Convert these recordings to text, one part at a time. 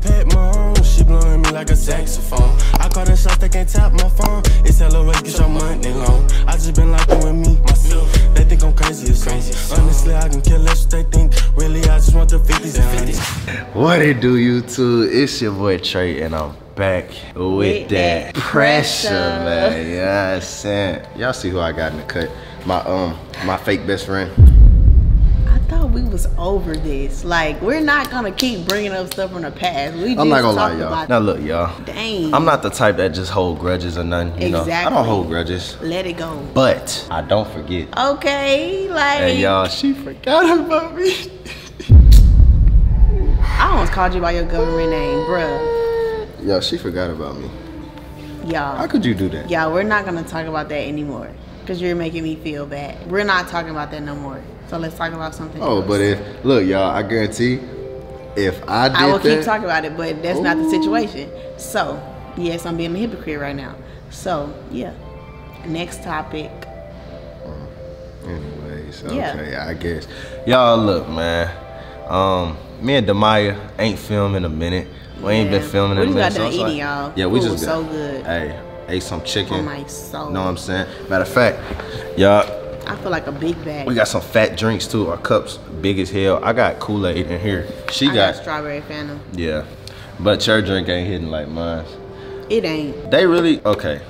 Pat Mahomes, she blowing me like a saxophone. I call the shots, they can't tap my phone. It's hella way, get your money long. I just been locked in with me, myself. They think I'm crazy as crazy. Honestly, I can kill less what they think. Really, I just want the 50s and 50s. What it do, YouTube? It's your boy Trey, and I'm back with, With that that pressure, pressure. man. Yeah, I'm saying. Y'all see who I got in the cut? My um, my fake best friend. I thought we was over this. Like, we're not gonna keep bringing up stuff from the past. We just I'm not gonna lie, y'all. about Now look, y'all. Dang. I'm not the type that just hold grudges or nothing. You know, I don't hold grudges, Let it go. but I don't forget. Okay, like Hey, y'all, she forgot about me. I almost called you by your government name, bruh. Yo, she forgot about me. Y'all, How could you do that? y'all, we're not gonna talk about that anymore. Cause you're making me feel bad. We're not talking about that no more. So let's talk about something. Oh, else. but if look, y'all, I guarantee, if I did I will that, keep talking about it, but that's not the situation. So, yes, I'm being a hypocrite right now. So, yeah. Next topic. Anyways, Yeah. okay, I guess. Y'all look, man. Um, me and Demaya ain't filming in a minute. We ain't been Yeah. filming We in a just minute. got done it's eating, y'all. Yeah, we Food just got, so good. Hey, ate some chicken. On my soul. Know what I'm saying? Matter of fact, y'all, I feel like a big bag. we got some fat drinks too. Our cups big as hell. I got Kool Aid in here. She got, got strawberry Fanta. yeah, but your drink ain't hitting like mine. It ain't. They really okay.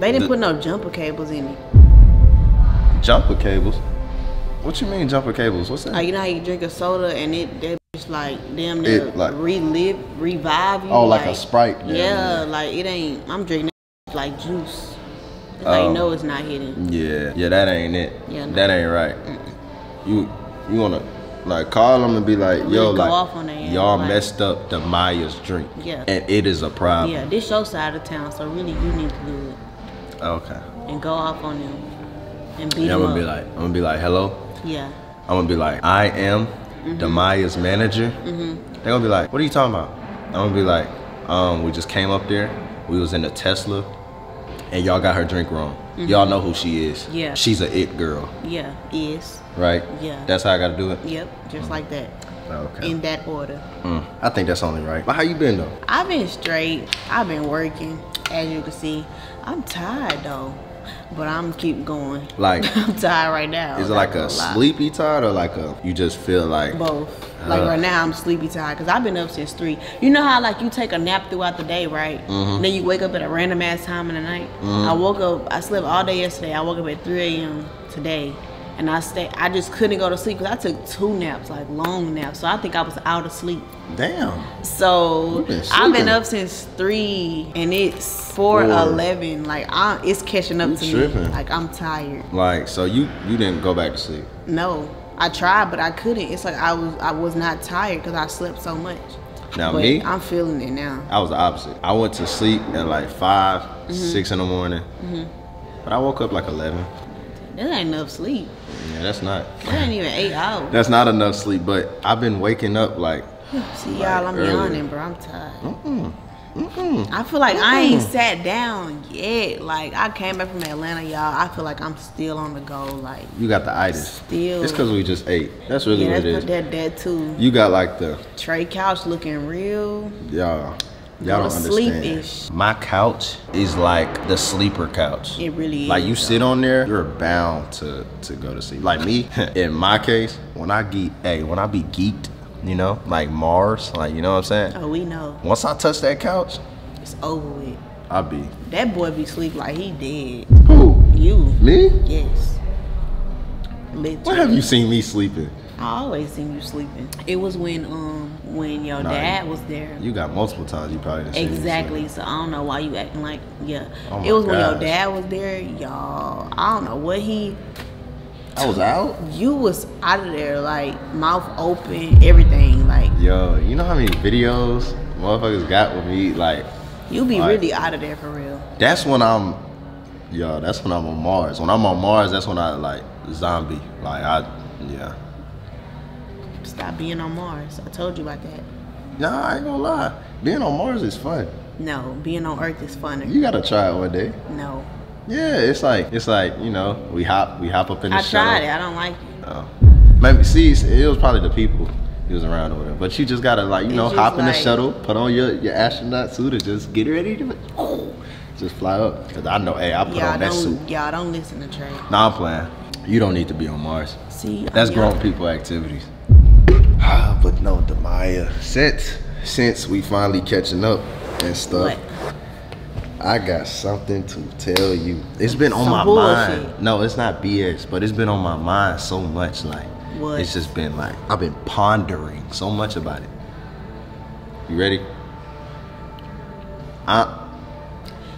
They didn't The- put no jumper cables in it. Jumper cables. What you mean jumper cables? What's that? Like you know how you drink a soda and it that bitch like damn near It, like- relive revive you. Oh, like a Sprite, Yeah, near. like it ain't. I'm drinking like juice. Oh. like no, it's not hitting. Yeah, yeah, that ain't it. Yeah, no. that ain't right. You you wanna like call them and be like, yo, Really like off on their y'all like- messed up the Maya's drink. Yeah. and it is a problem. Yeah, this your side of town, so really you need to do it Okay. and go off on them and beat I'm them gonna be like, I'm gonna be like, hello. yeah, I'm gonna be like, I am Mm-hmm. the Maya's manager. They're gonna be like, what are you talking about? I'm gonna be like, um, we just came up there. We was in a Tesla, and y'all got her drink wrong. Y'all know who she is. Mm-hmm. Yeah. She's a it girl, yeah, is right? Yeah. That's how I gotta do it. yep, just like that Okay. in that order. Mm, I think that's only right. But how you been though? I've been straight. I've been working, as you can see. I'm tired though, but I'm keep going. Like, I'm tired right now. is it like a sleepy tired or like a you just feel like Both. Like Uh. right now, I'm sleepy tired because I've been up since three. You know how like you take a nap throughout the day, right? Mm-hmm. Then you wake up at a random ass time in the night. I woke up. I slept all day yesterday. I woke up at 3 a.m. today, and I stay. I just couldn't go to sleep because I took two naps, like long naps. So I think I was out of sleep. damn. So been I've been up since three, and it's four Four. eleven. Like I, it's catching up You to tripping. me. Like I'm tired. Like so you you didn't go back to sleep. No, I tried, but I couldn't. It's like I was I was not tired because I slept so much. Now but me, I'm feeling it now. I was the opposite. I went to sleep at like 5 Mm-hmm. six in the morning, but I woke up like eleven. That ain't enough sleep. Yeah, that's not. That ain't even eight hours. That's not enough sleep. But I've been waking up like See y'all, I'm early. yawning, bro. I'm tired. I feel like I ain't sat down yet. Like I came back from Atlanta, y'all. I feel like I'm still on the go. Like you got the itis. Still. It's because we just ate. That's really yeah, what that's it that is. that too. You got like the Trey couch looking real. y'all. Y'all don't understand. sleep-ish. My couch is like the sleeper couch. It really is. Like you sit on there, you're bound to to go to sleep. Like me, in my case, when I geek, hey, when I be geeked, you know, like Mars, like you know what I'm saying. Oh, we know. Once I touch that couch, It's over with. I be That boy be sleep like he dead. who You. me. Yes. Literally. What have you seen me sleeping? I always seen you sleeping. It was when um when your Nah, dad was there. You got multiple times. You probably didn't see me Exactly. So I don't know why you acting like yeah. Oh my it was when your dad was there, y'all. I don't know what he. I was out. you was out of there like mouth open, everything. Like Yo, you know how many videos motherfuckers got with me? Like, you be Like- really out of there for real. that's when I'm, yo, that's when I'm on Mars. When I'm on Mars, that's when I like zombie. Like I, yeah. Stop being on Mars. I told you about that. Nah, I ain't gonna lie. Being on Mars is fun. No, being on Earth is funner. You gotta try it one day. No. Yeah, it's like it's like you know we hop we hop up in the I shuttle. I tried it. I don't like it. Oh. Maybe see it was probably the people. he was around or whatever. But you just gotta like you It's know hop in the shuttle, put on your your astronaut suit, and just get ready to just fly up. Cause I know, hey, I put Y'all on that suit. y'all don't listen to Trey. Nah, I'm playing. You don't need to be on Mars. See, That's grown people activities. Ah, but no, Demaya. Since since we finally catching up and stuff, What? I got something to tell you. It's been on Some my bullshit. mind. No, it's not BS, but it's been on my mind so much. Like What? it's just been like I've been pondering so much about it. You ready? I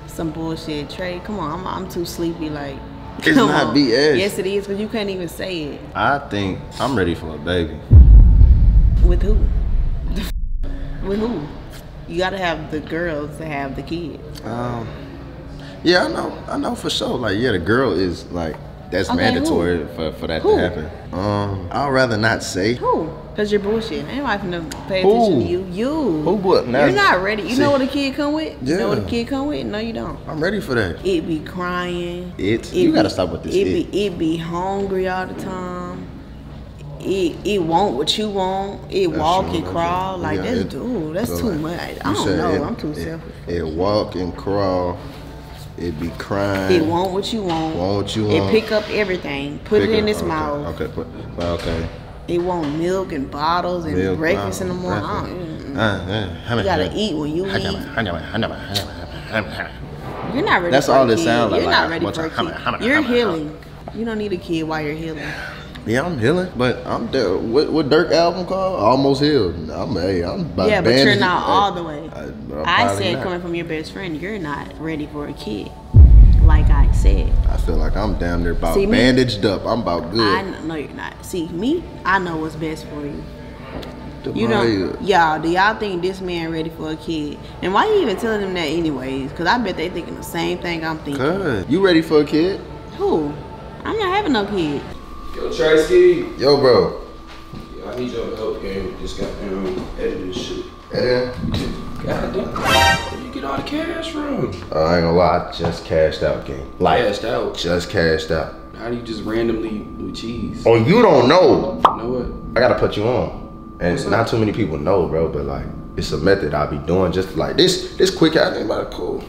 Some bullshit. Trey, come on. I'm, I'm too sleepy. Like, It's not on. BS. Yes, it is, but you can't even say it. I think I'm ready for a baby. With who? With who? You gotta have the girls to have the kids. Um, yeah, I know, I know for sure. Like, yeah, the girl is like that's Okay, mandatory for, for that Who? to happen. Um, I'd rather not say. Who? Cause you're bullshit. Ain't nobody finna pay attention to you. You. Who what? Now- You're not ready. You See. know what a kid come with? Yeah. You know what a kid come with? No, you don't. I'm ready for that. It be crying. It? It You be- gotta stop with this It it. be it be hungry all the time. It it want what you want. It That's walk true, and crawl like Yeah, that's it- dude. That's so, too like, much. I don't know. it- I'm too it, selfish. It walk and crawl. It be crying. It want what you want. Want what you want. It pick up everything. Put Pick it in up- its okay, mouth. Okay, put, okay. It want milk and bottles and Milk, breakfast in the morning. I breakfast. don't- Uh, uh, You gotta eat when you eat. You're not ready. That's for all it kid. like, You're not ready for a kid. You're healing. You don't need a kid while you're healing. Yeah, I'm healing, but I'm there. What, what Durk album called? Almost healed. I'm hey, I'm about yeah, but you're not all the way. I, I said not. coming from your best friend, you're not ready for a kid. Like I said. I feel like I'm down there about See, me- bandaged up. I'm about good. I know you're not. See, me, I know what's best for you. You Demaya. don't, y'all. Do y'all think this man ready for a kid? And why you even telling them that anyways? Cause I bet they thinking the same thing I'm thinking. Cuz, you ready for a kid? Who? I'm not having no kid. Yo, Tracy. Yo, bro. Yo, I need your help, gang, with this goddamn editing shit. Yeah. Goddamn. Where you get all the cash from? Uh, I ain't gonna lie, I just cashed out, gang. Like, Cashed out. just cashed out. How do you just randomly with cheese? Oh, you don't know. You know what? I gotta put you on. And What's not too many people know, bro, but like, it's a method I'll be doing just like this. This quick out ain't about cool.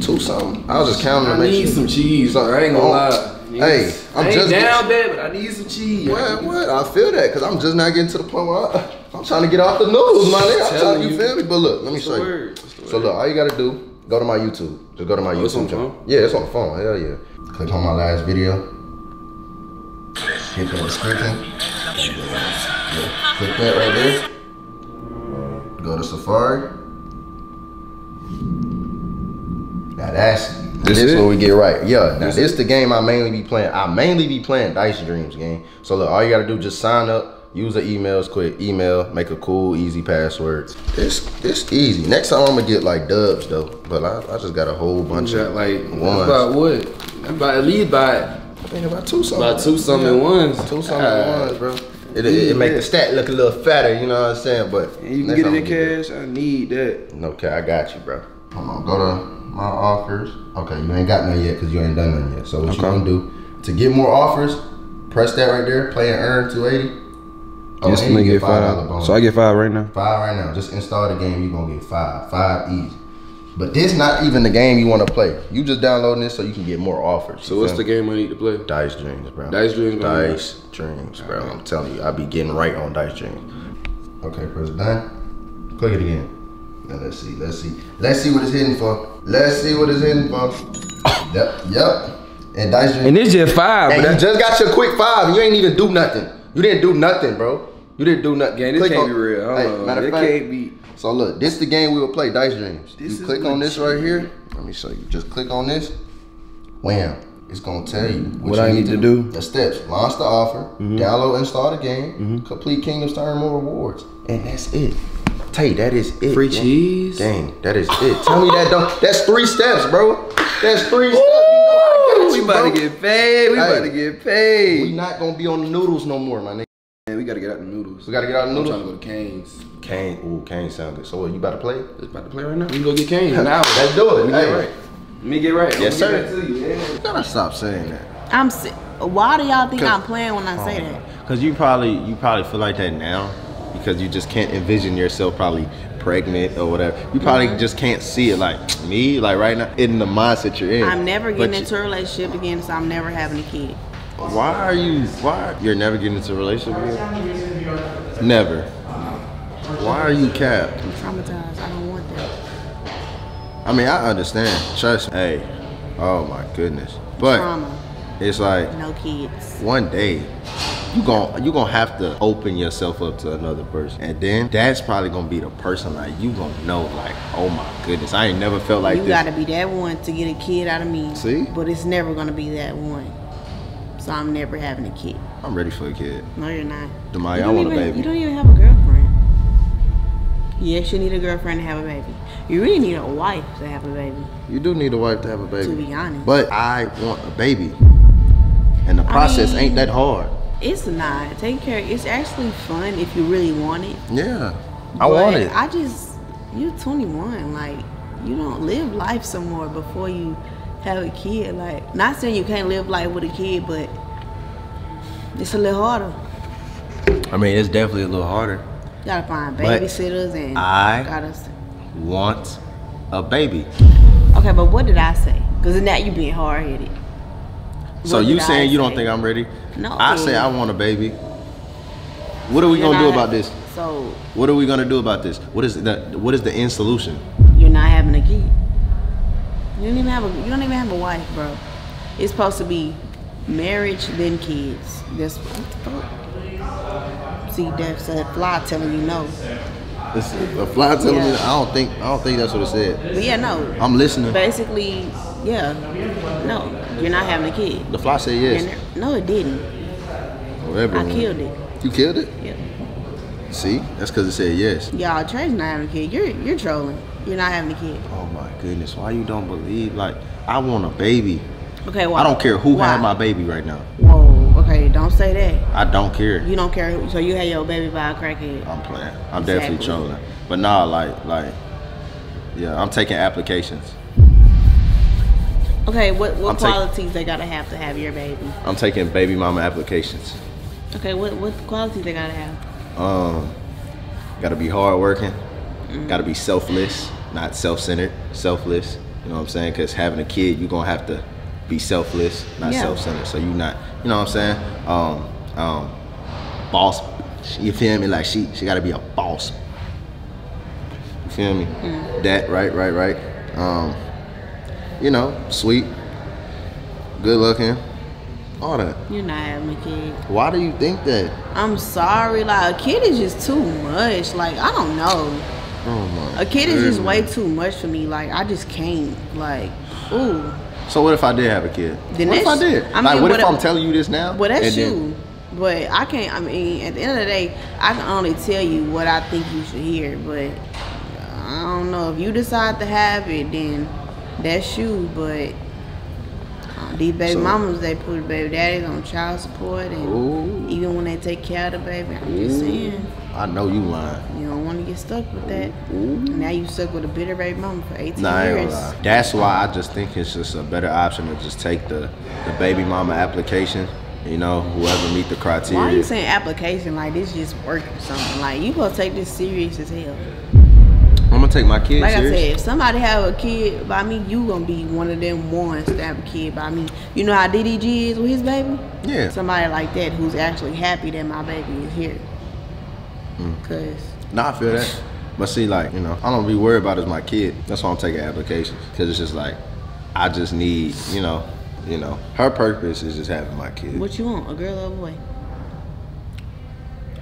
Two something. I was just counting to I make need sure. some cheese. I ain't gonna Oh, lie. Hey, I'm just down bad, but I need some cheese. What? What? I feel that because I'm just not getting to the point where I, I'm trying to get off the noodles, my nigga. I'm Telling trying, you you. feel me? But look, let me show you. the So look, all you gotta do, go to my YouTube. Just go to my Oh, YouTube on channel. phone? Yeah, it's on the phone. Hell yeah. Click on my last video. Hit that description. Yeah, Click that right there. Go to Safari. Now that's This this, it? what we get right. Yeah. Now This this, the game I mainly be playing. I mainly be playing Dice Dreams game. So look, all you gotta do just sign up, use the emails, quick email, make a cool, easy password. It's it's easy. Next time I'm gonna get like dubs though. But I, I just got a whole bunch You of like ones. about what? About at least about I think about two something. about two something ones. Two something Ah. ones, bro. It, it, it make the stat look a little fatter, you know what I'm saying? But And you can get it in cash. I need that. that. Okay, I got you, bro. Hold on, go to my offers. Okay, you ain't got none yet because you ain't done none yet. So what you gonna do to get more offers? Press that right there. Play and earn 280. Oh, Yes, and you gonna get $5 bonus. So I get five right now. Five right now. Just install the game. You gonna get five. Five easy. But this not even the game you want to play. You just downloading this so you can get more offers. So what's feel the game I need to play? Dice Dreams, bro. Dice Dreams, bro. Dice Dreams, bro. I'm telling you, I be getting right on Dice Dreams. Okay, press done. Click it again. Now let's see, let's see. Let's see what it's hitting for. Let's see what it's hitting for. Yep, yep. And Dice Dreams. And it's just five, And you just got your quick five. You ain't even do nothing. You didn't do nothing, bro. You didn't do nothing. Gang, this Click can't on- be real. Hold Hey, on. matter of It fact- can't be. So look, this the game we will play, Dice Dreams. This you click on this right here. Let me show you. Just click on this. Wham. It's gonna tell you What you I need to do. The steps. Launch the offer. Mm-hmm. Download and start the game. Complete Kingdoms to earn more rewards. And that's it. Tay, that is it. Free gang. cheese. Dang, that is it. Tell me that don't. That's three steps, bro. That's three steps. You know I got we you, about bro. to get paid. We Hey. about to get paid. We not gonna be on the noodles no more, my nigga. Man, we gotta get out the noodles. We gotta get out the noodles. I'm noodles. trying to go to Cane's. Kane, ooh, Kane sound good. So what? You about to play? It's about to play right now. We can go get Cane's now. Let's do it. Let me get right. Let me get right. Yes, sir. get back to you, yeah. Gotta stop saying that. I'm. si- Why do y'all think I'm playing when I say oh, that? Cause you probably you probably feel like that now because you just can't envision yourself probably pregnant or whatever. You probably Mm-hmm. just can't see it like me, like right now in the mindset you're in. I'm never But getting you- into a relationship again, so I'm never having a kid. Why are you? Why you're never getting into a relationship again? Never. Why are you capped? I'm traumatized. I don't want that. I mean, I understand. Trust me. Hey, oh my goodness. But Trauma. it's like No kids. one day you gon' you gonna have to open yourself up to another person, and then that's probably gonna be the person like you gonna know like, oh my goodness, I ain't never felt like you this. gotta be that one to get a kid out of me. See? But it's never gonna be that one. So I'm never having a kid. I'm ready for a kid. No, you're not. Demaya, You I want a baby. You don't even have a girlfriend. Yes, you need a girlfriend to have a baby. You really need a wife to have a baby. You do need a wife to have a baby. To be honest. But I want a baby, and the process mean- ain't that hard. It's not. Take care. It's actually fun if you really want it. Yeah, I But want it. I just, you're 21. Like, you don't live life some more before you have a kid. Like, not saying you can't live life with a kid, but it's a little harder. I mean, it's definitely a little harder. You gotta find babysitters and I- gotta. Want a baby. Okay, but what did I say? Because now you being hard headed. So you saying you don't think I'm ready? No. I say I want a baby. What are we You're gonna do not- about this? So What are we gonna do about this? What is the what is the end solution? you're not having a kid. You don't even have a. You don't even have a wife, bro. It's supposed to be marriage then kids. That's what the fuck? See, that's a fly telling you no. This a fly telling me. Yeah. I don't think I don't think that's what it said. But yeah, no. I'm listening. Basically, yeah, no. You're not having a kid. The fly said yes. No, it didn't. Whatever. I killed it. You killed it? Yeah. See, that's because it said yes. Y'all, Trey's not having a kid. You're you're trolling. You're not having a kid. Oh my goodness, why you don't believe? Like, I want a baby. Okay, why? I don't care who Why? had my baby right now. Whoa. Okay, don't say that. I don't care. You don't care. So you had your baby by a crackhead. I'm playing. I'm definitely trolling. But nah, like, like, yeah, I'm taking applications. Okay, what what I'm qualities they gotta have to have your baby? I'm taking baby mama applications. Okay, what what qualities they gotta have? Um, gotta be hardworking. Mm. Gotta be selfless, not self-centered. Selfless. You know what I'm saying? Because having a kid, you're gonna have to be selfless, not Yeah. self-centered. So you not, you know what I'm saying? Um, um, boss. You feel me? Like she, she gotta be a boss. You feel me? Mm. That right, right, right. Um, you know, sweet, good looking, all that. You're not having a kid. Why do you think that? I'm sorry, like a kid is just too much. Like I don't know. Oh my. A kid is just way too much for me. Like I just can't. Like, ooh. So what if I did have a kid? Then what if I did? I like, mean, what if what I'm telling you this now? Well, that's you. But I can't. I mean, at the end of the day, I can only tell you what I think you should hear. But I don't know if you decide to have it, then that's you. But uh, these baby So- mamas, they put baby daddies on child support, and Ooh. even when they take care of the baby, I'm just saying, I know you lying. you don't want to get stuck with that. Now you stuck with a bitter baby mama for 18 Nah, years. That's why I just think it's just a better option to just take the, the baby mama application. You know, whoever meet the criteria. Why are you saying application like this just work or something? Like you gonna take this serious as hell. Take my kids. Like serious. I said, if somebody have a kid by me, you gonna be one of them ones to have a kid by me. You know how DDG is with his baby? Yeah. Somebody like that who's actually happy that my baby is here. Mm. Cause Nah, I feel that. But see, like, you know, I don't be worried about is my kid. That's why I'm taking applications. Cause it's just like, I just need, you know, you know, her purpose is just having my kid. what you want, a girl or a boy?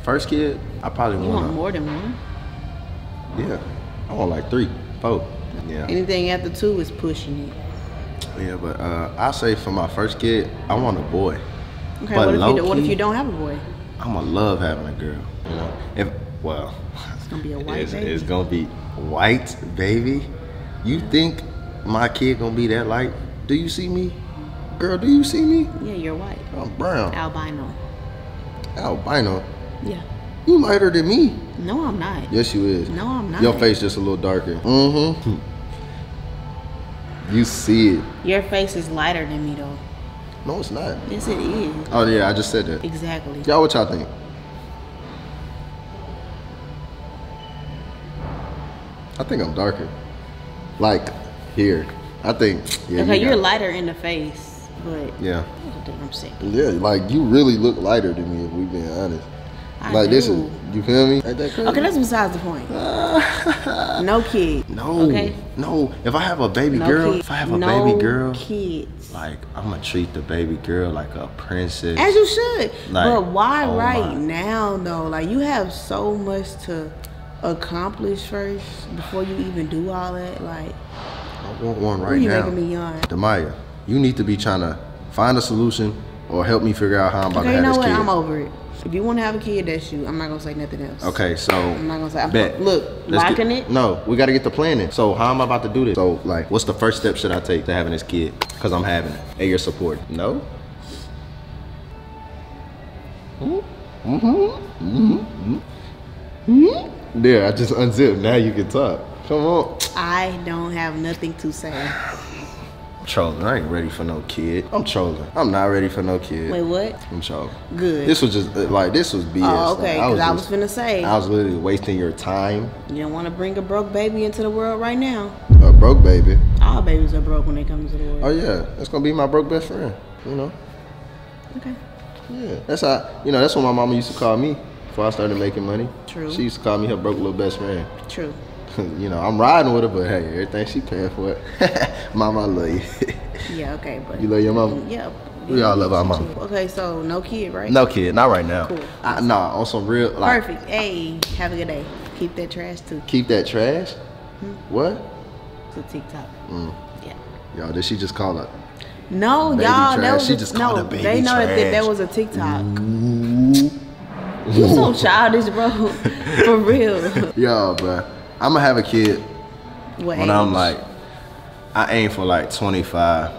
First kid, I probably You want, want more than one. yeah, I want like three, four. Yeah. Anything after two is pushing it. Yeah, but uh, I say for my first kid, I want a boy. Okay, But what if, you, what if you don't have a boy? I'ma love having a girl. You know, if well, It's gonna be a white it's, baby. it's gonna be white baby. You think my kid gonna be that light? Do you see me, girl? Do you see me? Yeah, you're white. I'm brown, Albino. albino. Yeah. You lighter than me. No, I'm not. Yes, you is. No, I'm not. Your face just a little darker. Mm-hmm. You see it. Your face is lighter than me though. No, it's not. Yes, it is. Oh yeah, I just said that. Exactly. Y'all, what y'all think? I think I'm darker. Like here. I think. Yeah, okay, you you're got- lighter in the face, but Yeah. I'm sick. Yeah, like you really look lighter than me if we being honest. I like this is you feel me? That? Okay, that's besides the point. no kid. No, Okay. no. If I have a baby No girl, kid. if I have a no baby girl, kids. like I'm gonna treat the baby girl like a princess. As you should. Like, but why oh right my. now though? Like you have so much to accomplish first before you even do all that. Like I want one who right you now. making me yawn? Demaya, you need to be trying to find a solution or help me figure out how I'm about Okay, to you have know this what? kid. I'm over it. If you want to have a kid, that's you. I'm not gonna say nothing else. Okay, so I'm not gonna say. I'm, bet. Look, Let's locking get- it. No, we got to get the planning. So how am I about to do this? So like, what's the first step should I take to having this kid? Cause I'm having it. And your support. No. Mm-hmm. mm-hmm. mm-hmm. mm-hmm. There, I just unzipped. Now you can talk. Come on. I don't have nothing to say. Trolling. I ain't ready for no kid. I'm trolling. I'm not ready for no kid. Wait, what? I'm trolling. Good. This was just uh, like this was BS. Oh, okay. Because I was going to say I was literally wasting your time. you don't want to bring a broke baby into the world right now. A broke baby. All babies are broke when they come into the world. Oh yeah, that's gonna be my broke best friend. You know. Okay. Yeah. That's how. You know. That's what my mama used to call me before I started making money. True. She used to call me her broke little best friend. True. you know, I'm riding with her, but hey, everything she paying for it. mama, I love you. Yeah. Okay. But you love your mama. yeah. We all love our mama. Okay. So no kid, right? No kid, not right now. Cool. I, nah, on some real like Perfect. Hey, have a good day. Keep that trash too. keep that trash. Hmm? What? To TikTok. Mm. Yeah. Y'all, did she just call it? No, y'all. trash. That was She a, just no. called baby they know that that, that was a TikTok. Ooh. You so childish, bro. For real. Yo, bro, I'm gonna have a kid What when I'm like, I aim for like 25.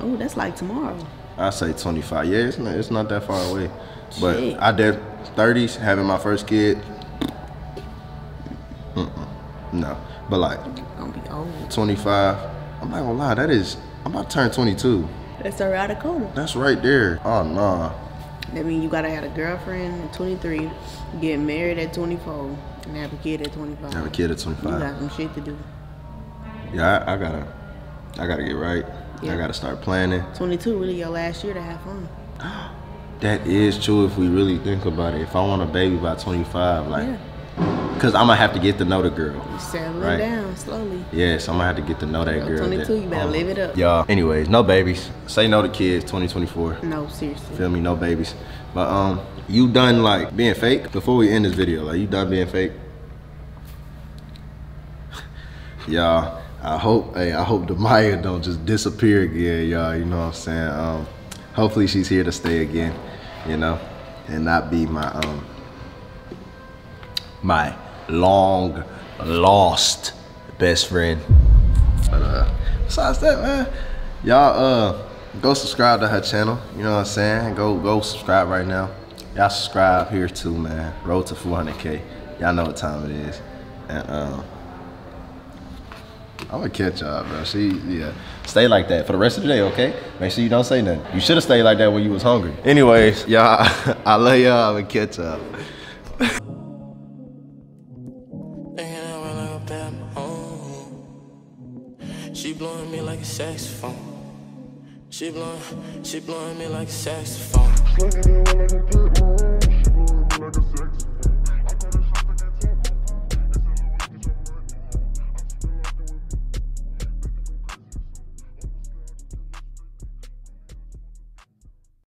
oh, that's like tomorrow. I say 25. Yeah, it's not, it's not that far away. But I did 30s, having my first kid. Mm-mm, no, but like Gonna be old. 25. I'm not gonna lie, that is. I'm about to turn 22. That's around the corner. That's right there. Oh nah. That means you gotta have a girlfriend at 23, get married at 24, and have a kid at 25. Have a kid at 25. You 25. got some shit to do. Yeah, I, I gotta, I gotta get right. Yeah. I gotta start planning. 22 really your last year to have fun. That is true if we really think about it. If I want a baby by 25, like, Yeah. cause I'm gonna have to get to know the girl. You settling Right. down slowly. Yes, I'm gonna have to get to know that Girl, girl. 22, that- you better oh, live it up. Y'all. Anyways, no babies. Say no to kids. 2024. No, seriously. Feel me? No babies. But um, you done like being fake before we end this video? Like you done being fake? y'all, I hope. Hey, I hope the Maya don't just disappear again, y'all. You know what I'm saying? Um, hopefully she's here to stay again. You know, and not be my um my long lost best friend. But uh, besides that, man, y'all uh go subscribe to her channel. You know what I'm saying? Go go subscribe right now. Y'all subscribe here too, man. Road to 400k. Y'all know what time it is. And um, I'm gonna catch y'all, bro. She yeah. Stay like that for the rest of the day, okay? Make sure you don't say nothing. You should have stayed like that when you was hungry. Anyways, y'all, I love y'all and catch up. She blowing, she blowing me like a saxophone. Swinging it like a pit she blowing me like a saxophone.